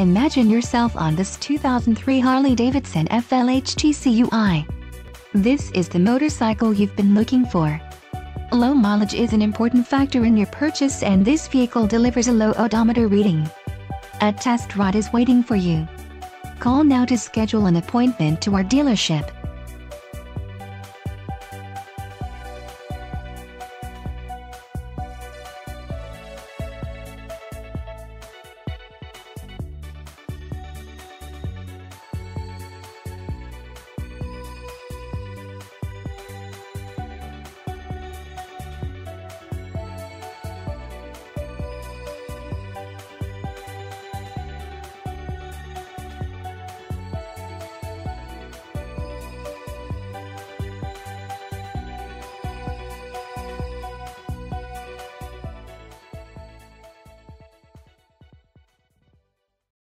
Imagine yourself on this 2003 Harley-Davidson FLHTCUI. This is the motorcycle you've been looking for. Low mileage is an important factor in your purchase and this vehicle delivers a low odometer reading. A test ride is waiting for you. Call now to schedule an appointment to our dealership.